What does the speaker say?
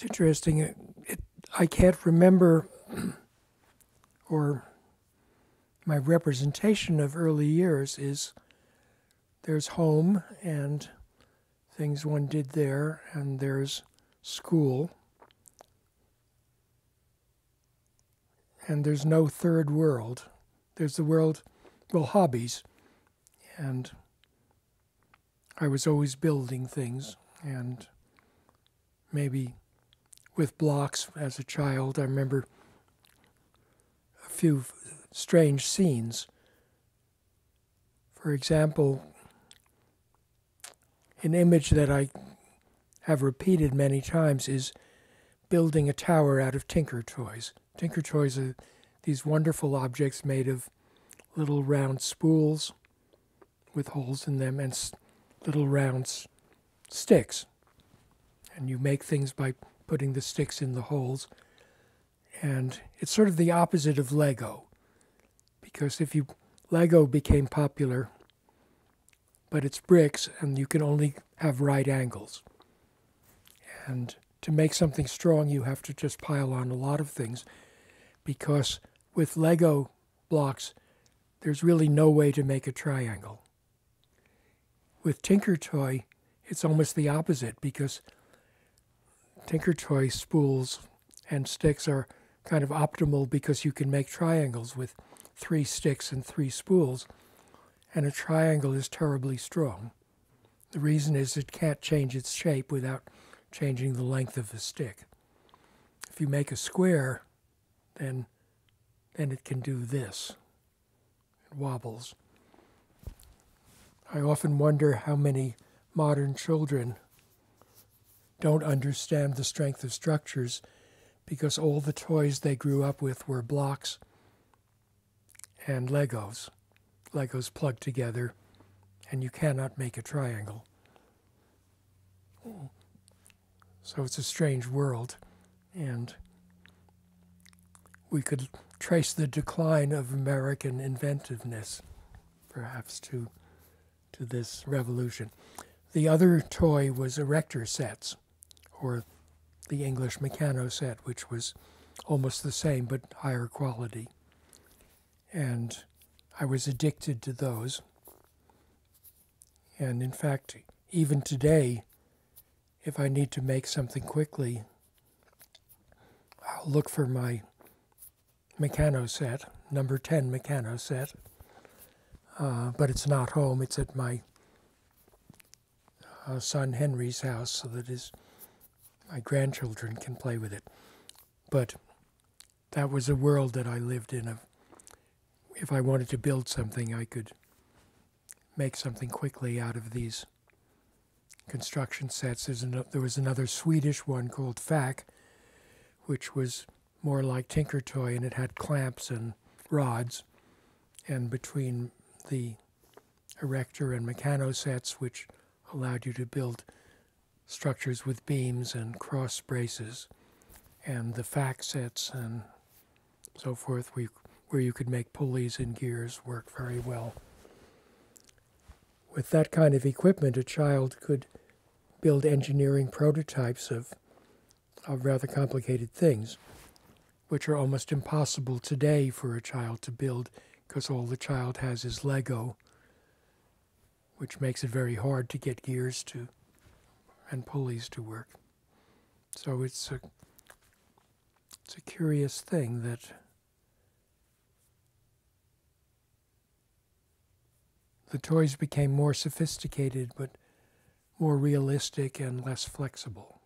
It's interesting. It, it, I can't remember, or my representation of early years is there's home and things one did there, and there's school, and there's no third world. There's the world, well, hobbies, and I was always building things, and maybe with blocks as a child. I remember a few strange scenes. For example, an image that I have repeated many times is building a tower out of Tinker Toys. Tinker Toys are these wonderful objects made of little round spools with holes in them and little round sticks. And you make things by putting the sticks in the holes. And it's sort of the opposite of Lego. Because if you Lego became popular, but it's bricks and you can only have right angles. And to make something strong, you have to just pile on a lot of things because with Lego blocks, there's really no way to make a triangle. With Tinker Toy, it's almost the opposite because Tinker Toy spools and sticks are kind of optimal because you can make triangles with three sticks and three spools, and a triangle is terribly strong. The reason is it can't change its shape without changing the length of the stick. If you make a square, then then it can do this. It wobbles. I often wonder how many modern children don't understand the strength of structures because all the toys they grew up with were blocks and Legos. Legos plugged together, and you cannot make a triangle. So it's a strange world, and we could trace the decline of American inventiveness, perhaps, to, to this revolution. The other toy was erector sets or the English Meccano set, which was almost the same but higher quality. And I was addicted to those. And in fact, even today, if I need to make something quickly, I'll look for my Meccano set, number 10 Meccano set. Uh, but it's not home, it's at my uh, son Henry's house so that his my grandchildren can play with it. But that was a world that I lived in. If I wanted to build something, I could make something quickly out of these construction sets. An, there was another Swedish one called Fac, which was more like Tinker Toy, and it had clamps and rods. And between the Erector and Meccano sets, which allowed you to build structures with beams and cross braces, and the Fac sets and so forth, where you, where you could make pulleys and gears work very well. With that kind of equipment, a child could build engineering prototypes of, of rather complicated things, which are almost impossible today for a child to build because all the child has is Lego, which makes it very hard to get gears to and pulleys to work. So it's a it's a curious thing that the toys became more sophisticated but more realistic and less flexible.